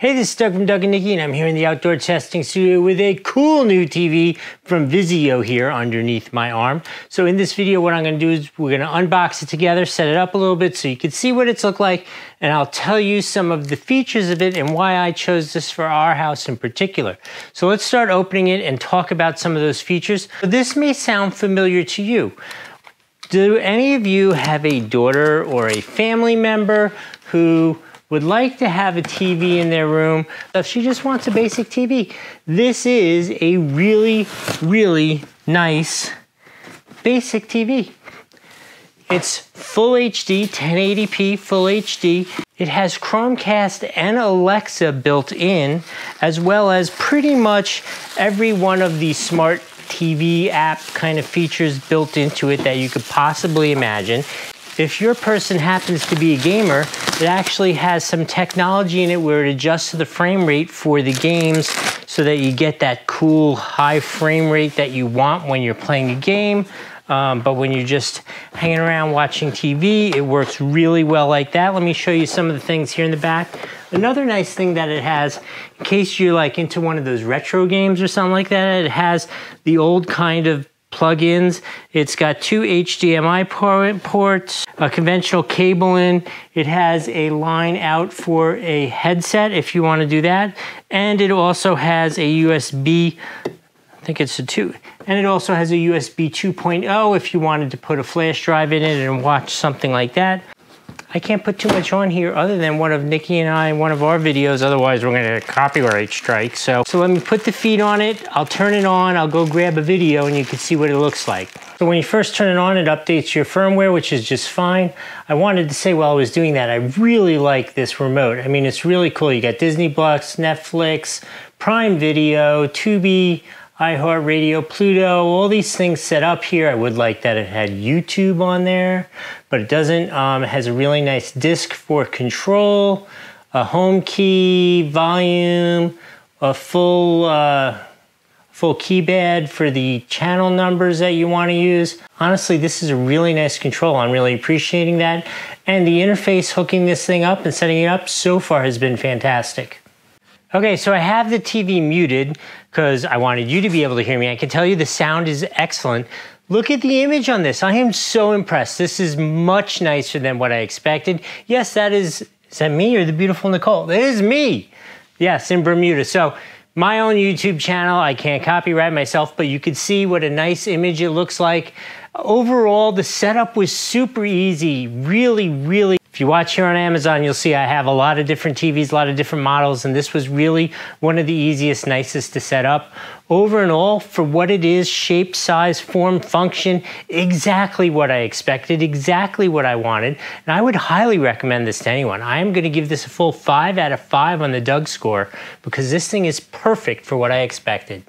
Hey, this is Doug from Doug and Nikki, and I'm here in the outdoor testing studio with a cool new TV from Vizio here underneath my arm. So in this video, what I'm gonna do is we're gonna unbox it together, set it up a little bit so you can see what it's look like, and I'll tell you some of the features of it and why I chose this for our house in particular. So let's start opening it and talk about some of those features. This may sound familiar to you. Do any of you have a daughter or a family member who would like to have a TV in their room, if she just wants a basic TV, this is a really, really nice basic TV. It's full HD, 1080p full HD. It has Chromecast and Alexa built in, as well as pretty much every one of the smart TV app kind of features built into it that you could possibly imagine. If your person happens to be a gamer, it actually has some technology in it where it adjusts the frame rate for the games so that you get that cool high frame rate that you want when you're playing a game. Um, but when you're just hanging around watching TV, it works really well like that. Let me show you some of the things here in the back. Another nice thing that it has, in case you're like into one of those retro games or something like that, it has the old kind of plugins. It's got two HDMI ports, a conventional cable in. It has a line out for a headset if you want to do that. And it also has a USB, I think it's a two. And it also has a USB 2.0 if you wanted to put a flash drive in it and watch something like that. I can't put too much on here other than one of Nikki and I, one of our videos, otherwise we're gonna copyright strike. So, so let me put the feet on it, I'll turn it on, I'll go grab a video and you can see what it looks like. So when you first turn it on, it updates your firmware, which is just fine. I wanted to say while I was doing that, I really like this remote. I mean, it's really cool. You got Disney Plus, Netflix, Prime Video, Tubi, iHeartRadio, Pluto, all these things set up here. I would like that it had YouTube on there, but it doesn't. Um, it has a really nice disc for control, a home key, volume, a full uh, full keypad for the channel numbers that you want to use. Honestly, this is a really nice control. I'm really appreciating that. And the interface hooking this thing up and setting it up so far has been fantastic. Okay, so I have the TV muted because I wanted you to be able to hear me. I can tell you the sound is excellent. Look at the image on this. I am so impressed. This is much nicer than what I expected. Yes, that is, is that me or the beautiful Nicole? It is me. Yes, in Bermuda. So my own YouTube channel, I can't copyright myself, but you could see what a nice image it looks like. Overall, the setup was super easy, really, really if you watch here on Amazon, you'll see I have a lot of different TVs, a lot of different models, and this was really one of the easiest, nicest to set up. Over and all, for what it is, shape, size, form, function, exactly what I expected, exactly what I wanted, and I would highly recommend this to anyone. I am gonna give this a full five out of five on the Doug score because this thing is perfect for what I expected.